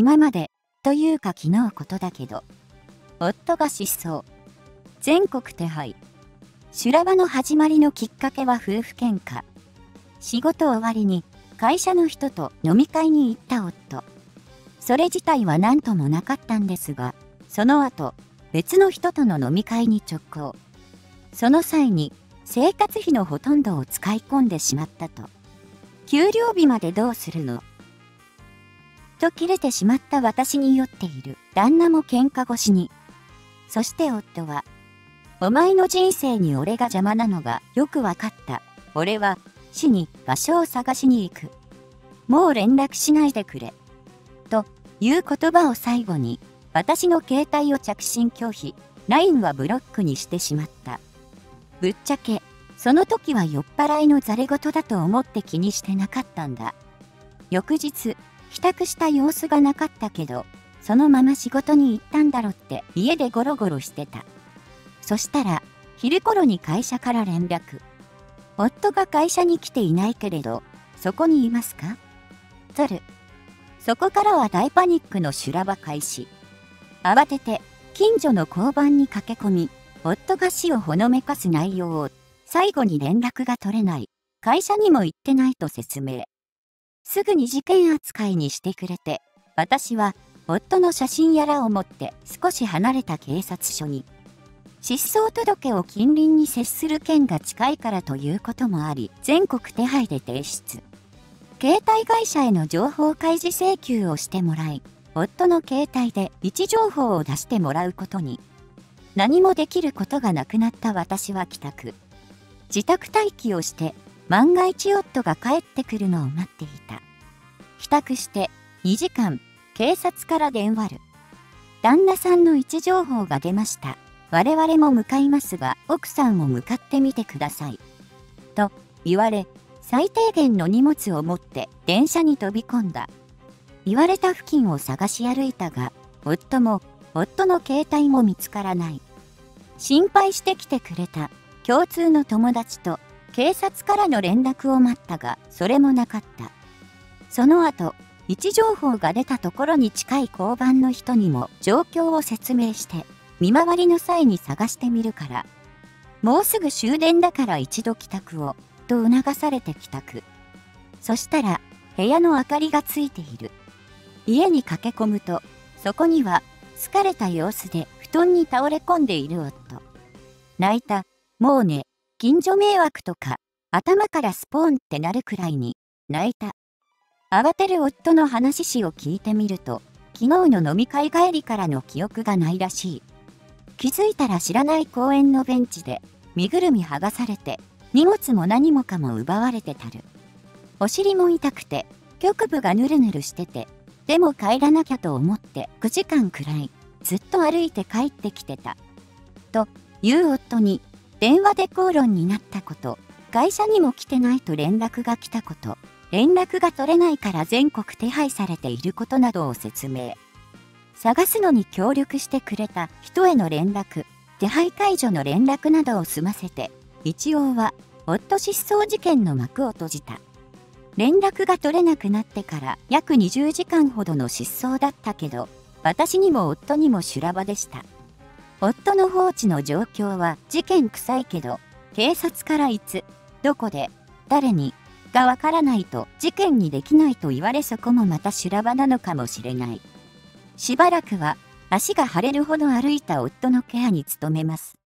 今まで、というか昨日ことだけど、夫が失踪。全国手配。修羅場の始まりのきっかけは夫婦喧嘩。仕事終わりに会社の人と飲み会に行った夫。それ自体は何ともなかったんですが、その後、別の人との飲み会に直行。その際に生活費のほとんどを使い込んでしまったと。給料日までどうするの？と切れてしまった私に酔っている旦那も喧嘩越しに。そして夫は、お前の人生に俺が邪魔なのがよくわかった。俺は死に場所を探しに行く。もう連絡しないでくれ。という言葉を最後に、私の携帯を着信拒否、LINE はブロックにしてしまった。ぶっちゃけ、その時は酔っ払いのざれ言だと思って気にしてなかったんだ。翌日、帰宅した様子がなかったけど、そのまま仕事に行ったんだろって家でゴロゴロしてた。そしたら、昼頃に会社から連絡。夫が会社に来ていないけれど、そこにいますか？とる。そこからは大パニックの修羅場開始。慌てて、近所の交番に駆け込み、夫が死をほのめかす内容を、最後に連絡が取れない、会社にも行ってないと説明。すぐに事件扱いにしてくれて、私は夫の写真やらを持って少し離れた警察署に。失踪届を近隣に接する県が近いからということもあり、全国手配で提出。携帯会社への情報開示請求をしてもらい、夫の携帯で位置情報を出してもらうことに。何もできることがなくなった私は帰宅。自宅待機をして万が一夫が帰ってくるのを待っていた。帰宅して2時間、警察から電話る。旦那さんの位置情報が出ました。我々も向かいますが、奥さんも向かってみてください。と言われ、最低限の荷物を持って電車に飛び込んだ。言われた付近を探し歩いたが、夫も、夫の携帯も見つからない。心配してきてくれた共通の友達と警察からの連絡を待ったが、それもなかった。その後、位置情報が出たところに近い交番の人にも状況を説明して、見回りの際に探してみるから、もうすぐ終電だから一度帰宅を、と促されて帰宅。そしたら、部屋の明かりがついている。家に駆け込むと、そこには、疲れた様子で布団に倒れ込んでいる夫。泣いた、もうね、近所迷惑とか、頭からスポーンってなるくらいに、泣いた。慌てる夫の話しを聞いてみると、昨日の飲み会帰りからの記憶がないらしい。気づいたら知らない公園のベンチで、身ぐるみ剥がされて、荷物も何もかも奪われてたる。お尻も痛くて、局部がヌルヌルしてて、でも帰らなきゃと思って9時間くらい、ずっと歩いて帰ってきてた。という夫に、電話で口論になったこと、会社にも来てないと連絡が来たこと、連絡が取れないから全国手配されていることなどを説明。探すのに協力してくれた人への連絡、手配解除の連絡などを済ませて、一応は夫失踪事件の幕を閉じた。連絡が取れなくなってから約20時間ほどの失踪だったけど、私にも夫にも修羅場でした。夫の放置の状況は事件臭いけど、警察からいつ、どこで、誰に、がわからないと事件にできないと言われそこもまた修羅場なのかもしれない。しばらくは足が腫れるほど歩いた夫のケアに努めます。